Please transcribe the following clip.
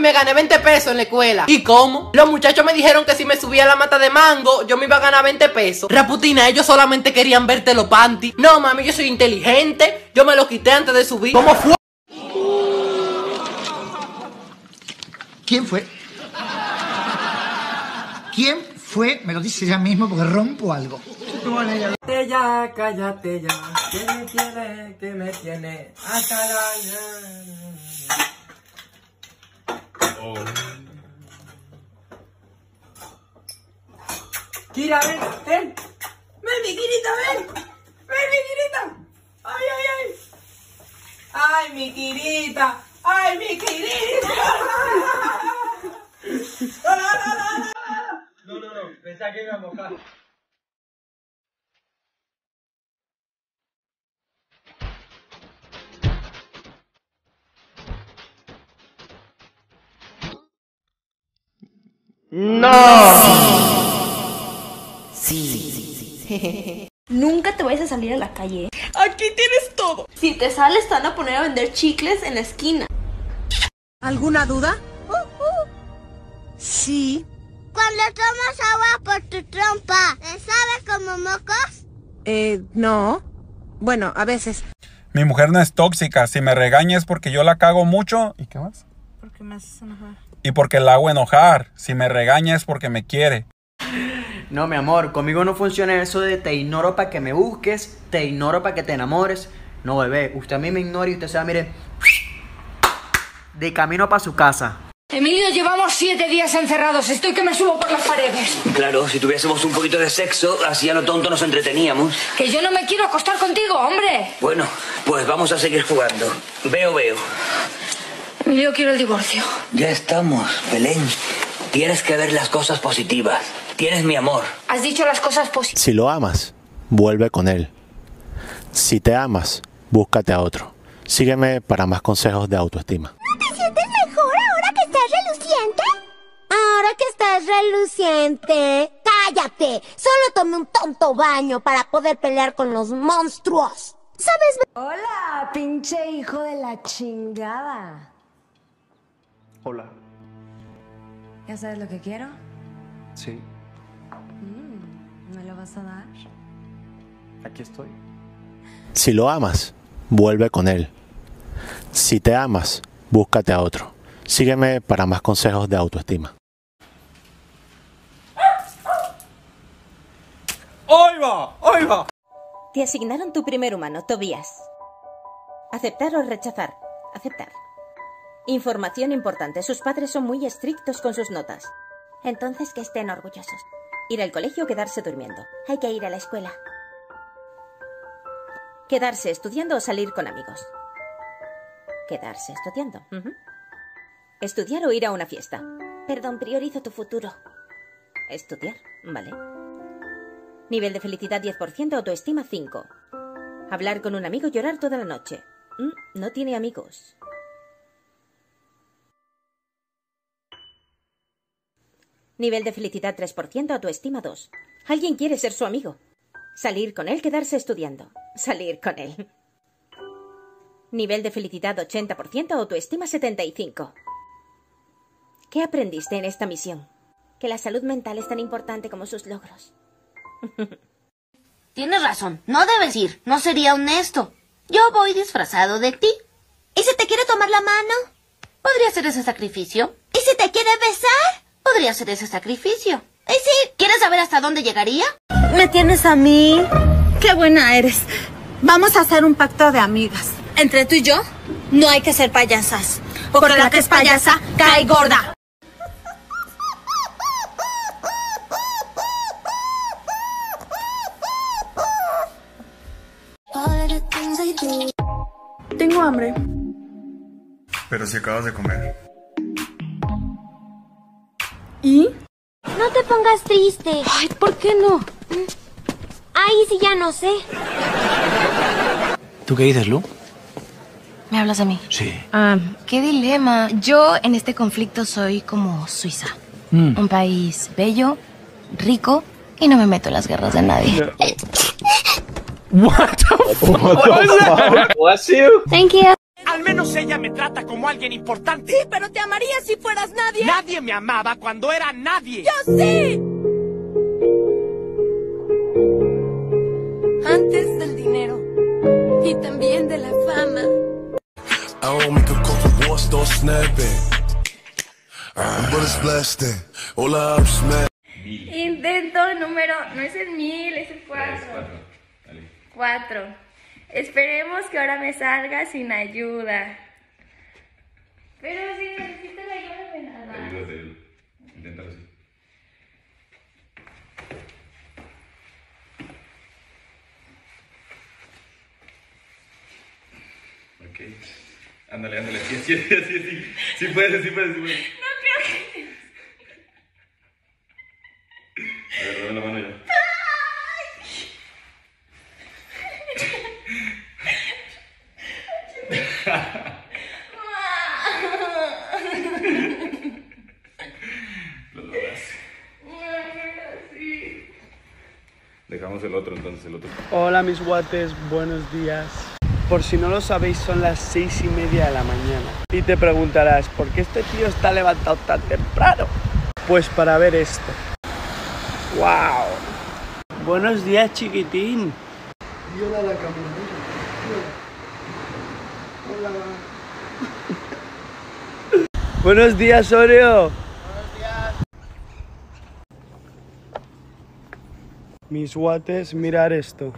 Mami, me gané 20 pesos en la escuela. ¿Y cómo? Los muchachos me dijeron que si me subía a la mata de mango, yo me iba a ganar 20 pesos. Raputina, ellos solamente querían verte los panty. No, mami, yo soy inteligente. Yo me lo quité antes de subir. ¿Cómo fue? ¿Quién fue? ¿Quién fue? Me lo dice ya mismo porque rompo algo. Cállate ya, cállate ya. Que me tiene, que me tiene. Hasta la. Kira, ven, ven. Ven, mi Kirita, ven. Ven, mi Kirita. Ay, ay, ay. Ay, mi Kirita. Ay, mi Kirita. No, no, no. Pensaba que iba a mojar. Nunca te vayas a salir a la calle. Aquí tienes todo. Si te sales, te van a poner a vender chicles en la esquina. ¿Alguna duda? Sí. Cuando tomas agua por tu trompa, ¿te sabe como mocos? Eh, no. Bueno, a veces. Mi mujer no es tóxica. Si me regaña es porque yo la cago mucho. ¿Y qué más? Porque me haces enojar. Y porque la hago enojar. Si me regaña es porque me quiere. No, mi amor, conmigo no funciona eso de te ignoro para que me busques, te ignoro para que te enamores. No, bebé, usted a mí me ignora y usted se va, mire, de camino para su casa. Emilio, llevamos siete días encerrados. Estoy que me subo por las paredes. Claro, si tuviésemos un poquito de sexo, así a lo tonto nos entreteníamos. Que yo no me quiero acostar contigo, hombre. Bueno, pues vamos a seguir jugando. Veo, veo. Emilio, quiero el divorcio. Ya estamos, Belén. Tienes que ver las cosas positivas. Tienes mi amor. Has dicho las cosas positivas. Si lo amas, vuelve con él. Si te amas, búscate a otro. Sígueme para más consejos de autoestima. ¿No te sientes mejor ahora que estás reluciente? Ahora que estás reluciente. Cállate. Solo tomé un tonto baño para poder pelear con los monstruos. ¿Sabes? Hola, pinche hijo de la chingada. Hola. ¿Ya sabes lo que quiero? Sí, Mm, ¿Me lo vas a dar? aquí estoy. Si lo amas, vuelve con él. Si te amas, búscate a otro. Sígueme para más consejos de autoestima. ¡Hoy va! ¡Hoy va! Te asignaron tu primer humano, Tobías. Aceptar o rechazar. Aceptar. Información importante. Sus padres son muy estrictos con sus notas. Entonces que estén orgullosos. Ir al colegio o quedarse durmiendo. Hay que ir a la escuela. Quedarse estudiando o salir con amigos. Quedarse estudiando. Estudiar o ir a una fiesta. Perdón, priorizo tu futuro. Estudiar, vale. Nivel de felicidad 10%, autoestima 5. Hablar con un amigo, llorar toda la noche. Mm, no tiene amigos. Nivel de felicidad 3%, autoestima 2. Alguien quiere ser su amigo. Salir con él, quedarse estudiando. Salir con él. Nivel de felicidad 80%, autoestima 75. ¿Qué aprendiste en esta misión? Que la salud mental es tan importante como sus logros. Tienes razón, no debes ir, no sería honesto. Yo voy disfrazado de ti. ¿Y si te quiere tomar la mano? Podría ser ese sacrificio. ¿Y si te quiere besar? Podría ser ese sacrificio. ¿Y si quieres saber hasta dónde llegaría? ¿Me tienes a mí? Qué buena eres. Vamos a hacer un pacto de amigas. Entre tú y yo, no hay que ser payasas. Porque la que es payasa cae gorda. Tengo hambre. Pero si acabas de comer. Pongas triste. Ay, ¿por qué no? Ahí sí ya no sé. ¿Tú qué dices, Lu? ¿Me hablas a mí? Sí. Ah, qué dilema. Yo en este conflicto soy como Suiza. Mm. Un país bello, rico y no me meto en las guerras de nadie. What the fuck? Bless you. Thank you. Al menos ella me trata como alguien importante. Sí, pero te amaría si fueras nadie. Nadie me amaba cuando era nadie. ¡Yo sí! Antes del dinero. Y también de la fama. I make a couple boys start snapping. But it's blasting. All up smack. Intento número, no es el mil, es el cuatro. Cuatro. Esperemos que ahora me salga sin ayuda. Pero si necesito la ayuda de nada. Ayúdate, inténtalo así. Ok. Ándale, ándale. Sí, sí, sí, sí, sí. Sí puedes, sí puedes, sí puedes. No creo que... A ver, dame la mano ya. Lo lograste. El otro entonces, el otro. Hola mis guates, buenos días. Por si no lo sabéis, son las seis y media de la mañana. Y te preguntarás, ¿por qué este tío está levantado tan temprano? Pues para ver esto. ¡Wow! Buenos días, chiquitín. La camioneta. Hola. Buenos días, Oreo. Mis guates, mirar esto.